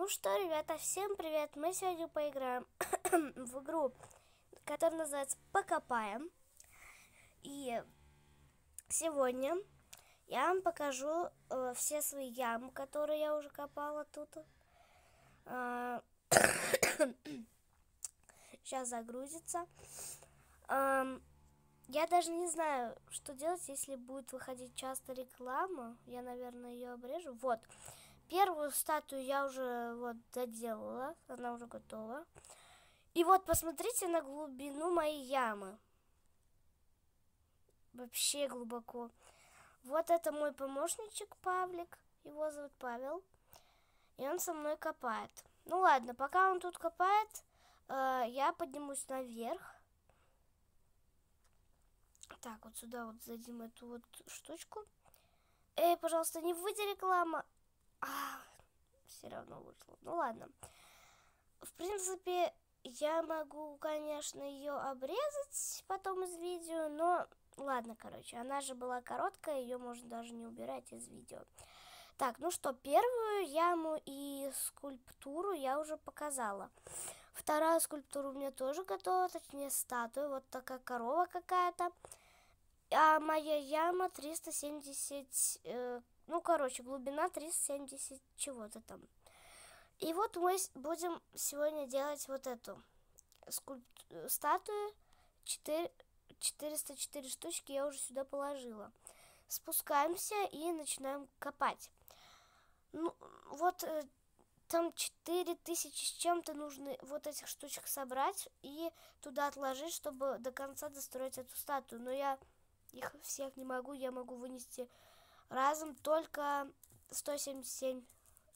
Ну что, ребята, всем привет! Мы сегодня поиграем в игру, которая называется «Покопаем». И сегодня я вам покажу э, все свои ямы, которые я уже копала тут. Э, сейчас загрузится. Э, я даже не знаю, что делать, если будет выходить часто реклама. Я, наверное, ее обрежу. Вот. Первую статую я уже вот доделала, она уже готова. И вот посмотрите на глубину моей ямы. Вообще глубоко. Вот это мой помощничек Павлик, его зовут Павел. И он со мной копает. Ну ладно, пока он тут копает, э, я поднимусь наверх. Так, вот сюда вот задим эту вот штучку. Эй, пожалуйста, не выйди реклама. А, все равно вышло. Ну ладно. В принципе, я могу, конечно, ее обрезать потом из видео, но ладно, короче, она же была короткая, ее можно даже не убирать из видео. Так, ну что, первую яму и скульптуру я уже показала. Вторая скульптура у меня тоже готова, точнее статуя, вот такая корова какая-то. А моя яма 370 э, ну, короче, глубина 370 чего-то там. И вот мы будем сегодня делать вот эту скульп... статую. 4... 404 штучки я уже сюда положила. Спускаемся и начинаем копать. Ну, вот э, там 4000 с чем-то нужно вот этих штучек собрать и туда отложить, чтобы до конца достроить эту статую. Но я их всех не могу, я могу вынести разом только 177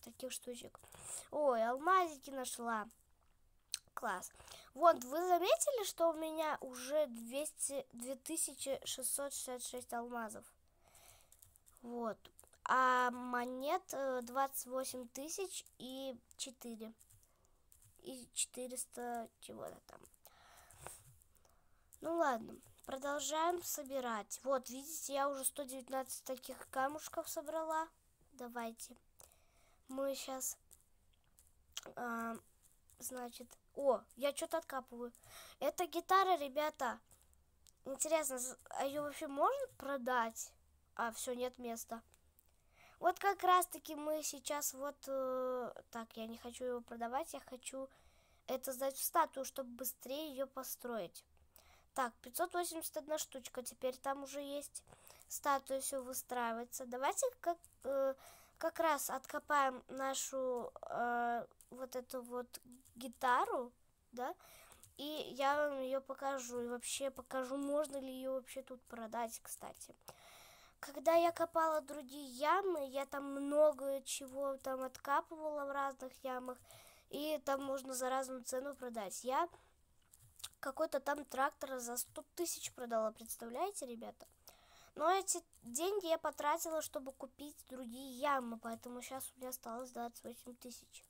таких штучек. Ой, алмазики нашла. Класс. Вот, вы заметили, что у меня уже 200, 2666 алмазов? Вот. А монет 28 э, тысяч и 4. И 400 чего-то там. Ну ладно. Продолжаем собирать. Вот, видите, я уже 119 таких камушков собрала. Давайте. Мы сейчас, а, значит... О, я что-то откапываю. Это гитара, ребята. Интересно, а ее вообще можно продать? А, все, нет места. Вот как раз-таки мы сейчас вот... Э, так, я не хочу его продавать, я хочу это сдать в статую, чтобы быстрее ее построить. Так, 581 штучка. Теперь там уже есть статуя, все выстраивается. Давайте как, э, как раз откопаем нашу э, вот эту вот гитару, да, и я вам ее покажу. И вообще покажу, можно ли ее вообще тут продать, кстати. Когда я копала другие ямы, я там много чего там откапывала в разных ямах, и там можно за разную цену продать. Я какой-то там трактор за 100 тысяч продала, представляете, ребята? Но эти деньги я потратила, чтобы купить другие ямы, поэтому сейчас у меня осталось 28 тысяч.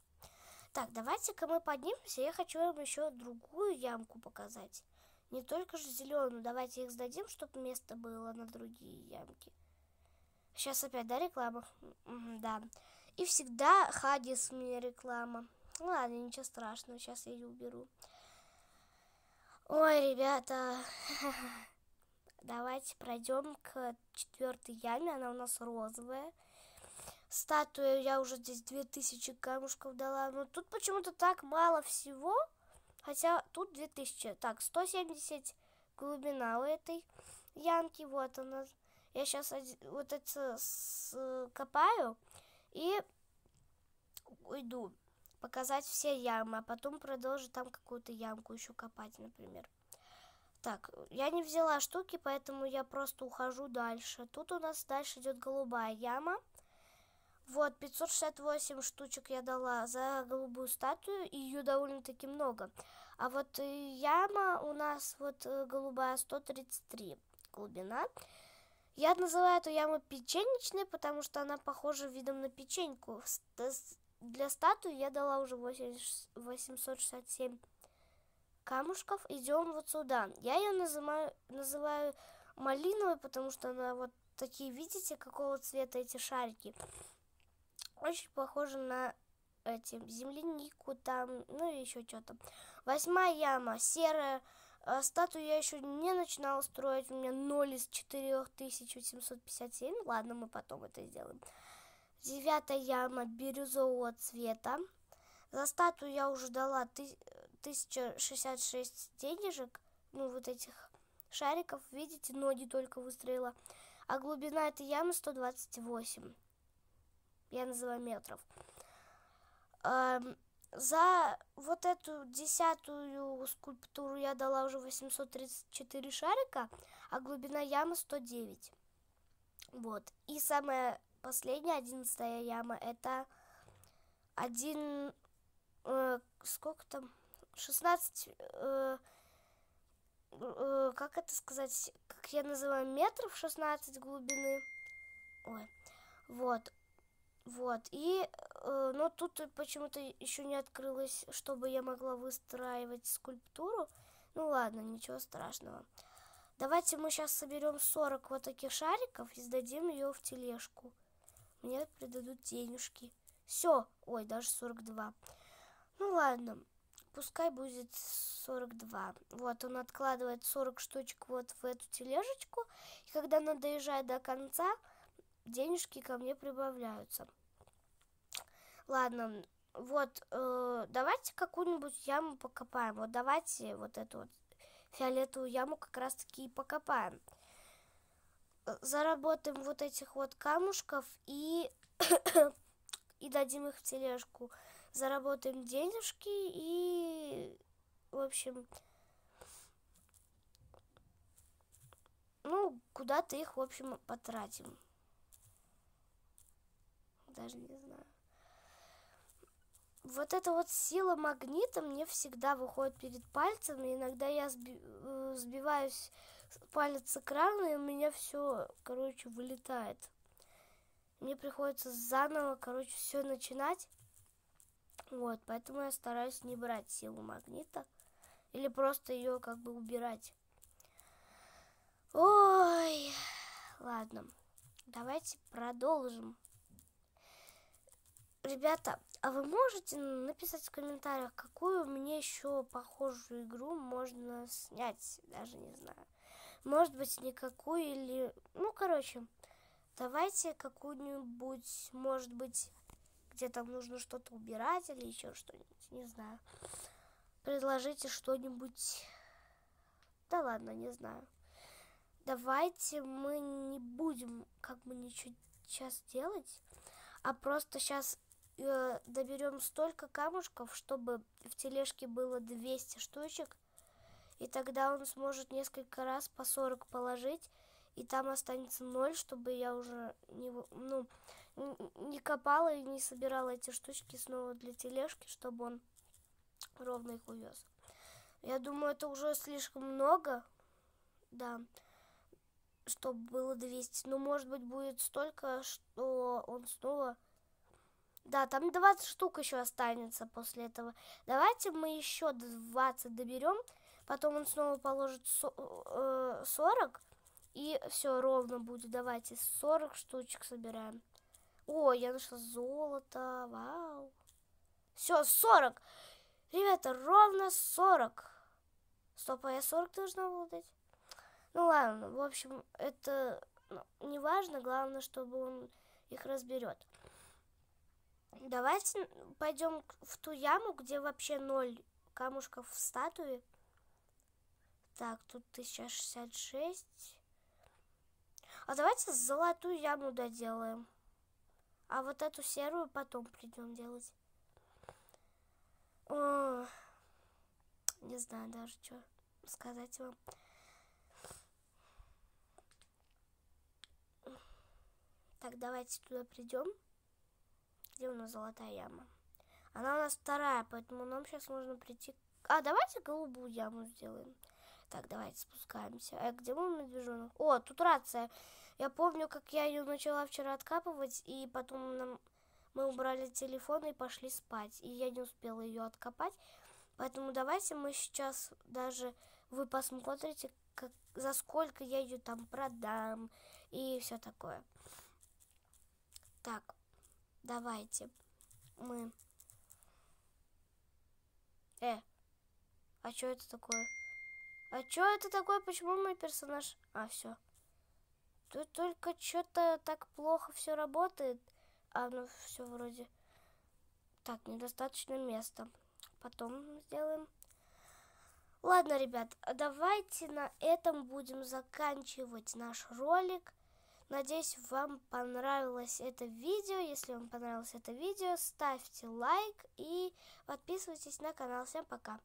Так, давайте-ка мы поднимемся, я хочу вам еще другую ямку показать. Не только же зеленую, давайте их сдадим, чтобы место было на другие ямки. Сейчас опять, да, реклама? да. И всегда Хадис меня реклама. Ну ладно, ничего страшного, сейчас я ее уберу. Ой, ребята, давайте пройдем к четвертой яме, она у нас розовая. Статую я уже здесь 2000 камушков дала, но тут почему-то так мало всего, хотя тут 2000. Так, 170 глубина у этой ямки, вот она. Я сейчас вот это копаю и уйду показать все ямы, а потом продолжить там какую-то ямку еще копать, например. Так, я не взяла штуки, поэтому я просто ухожу дальше. Тут у нас дальше идет голубая яма. Вот, 568 штучек я дала за голубую статую, и ее довольно-таки много. А вот э, яма у нас вот э, голубая 133 глубина. Я называю эту яму печенечной, потому что она похожа видом на печеньку для статуи я дала уже 867 камушков. Идем вот сюда. Я ее называю, называю малиновой, потому что она вот такие, видите, какого цвета эти шарики. Очень похожа на этим землянику там, ну и еще что-то. Восьмая яма, серая. А, статую я еще не начинала строить, у меня 0 из 4757. Ладно, мы потом это сделаем. Девятая яма бирюзового цвета. За статую я уже дала 1066 денежек, ну вот этих шариков, видите, ноги только выстроила. А глубина этой ямы 128. Я называю метров. За вот эту десятую скульптуру я дала уже 834 шарика, а глубина ямы 109. Вот. И самая последняя, одиннадцатая яма, это один... Э, сколько там? 16... Э, э, как это сказать? Как я называю, метров 16 глубины. Ой. Вот. Вот, и, э, но тут почему-то еще не открылось, чтобы я могла выстраивать скульптуру. Ну ладно, ничего страшного. Давайте мы сейчас соберем 40 вот таких шариков и сдадим ее в тележку. Мне придадут денежки. Все, ой, даже 42. Ну ладно, пускай будет 42. Вот, он откладывает 40 штучек вот в эту тележечку. И когда она доезжает до конца, денежки ко мне прибавляются. Ладно, вот, э, давайте какую-нибудь яму покопаем. Вот давайте вот эту вот фиолетовую яму как раз-таки и покопаем. Заработаем вот этих вот камушков и, и дадим их в тележку. Заработаем денежки и, в общем, ну, куда-то их, в общем, потратим даже не знаю. Вот эта вот сила магнита мне всегда выходит перед пальцем, иногда я сби э, сбиваюсь палец с экрана, и у меня все, короче, вылетает. Мне приходится заново, короче, все начинать. Вот, поэтому я стараюсь не брать силу магнита. Или просто ее как бы убирать. Ой, ладно, давайте продолжим. Ребята, а вы можете написать в комментариях, какую мне еще похожую игру можно снять? Даже не знаю. Может быть, никакую или... Ну, короче, давайте какую-нибудь, может быть, где там нужно что-то убирать или еще что-нибудь, не знаю. Предложите что-нибудь... Да ладно, не знаю. Давайте мы не будем как бы ничего сейчас делать, а просто сейчас э, доберем столько камушков, чтобы в тележке было 200 штучек, и тогда он сможет несколько раз по 40 положить, и там останется 0, чтобы я уже не, ну, не копала и не собирала эти штучки снова для тележки, чтобы он ровно их увез. Я думаю, это уже слишком много, да, чтобы было 200. Но, может быть, будет столько, что он снова да, там 20 штук еще останется после этого. Давайте мы еще 20 доберем. Потом он снова положит 40. Э, и все ровно будет. Давайте 40 штучек собираем. О, я нашла золото. Вау. Все, 40. Ребята, ровно 40. Стоп, а я 40 должна была? Ну ладно, в общем, это ну, не важно. Главное, чтобы он их разберет. Давайте пойдем в ту яму, где вообще ноль камушков в статуе. Так, тут 1066. А давайте золотую яму доделаем. А вот эту серую потом придем делать. О, не знаю даже, что сказать вам. Так, давайте туда придем. Где у нас золотая яма? Она у нас вторая, поэтому нам сейчас нужно прийти... А, давайте голубую яму сделаем. Так, давайте спускаемся. А где мой медвежонок? О, тут рация. Я помню, как я ее начала вчера откапывать, и потом нам... мы убрали телефон и пошли спать. И я не успела ее откопать. Поэтому давайте мы сейчас даже... Вы посмотрите, как... за сколько я ее там продам и все такое. Так, давайте мы Э, а что это такое? А что это такое? Почему мой персонаж... А, все. Тут только что-то так плохо все работает. А, ну все вроде... Так, недостаточно места. Потом сделаем. Ладно, ребят, давайте на этом будем заканчивать наш ролик. Надеюсь, вам понравилось это видео. Если вам понравилось это видео, ставьте лайк и подписывайтесь на канал. Всем пока!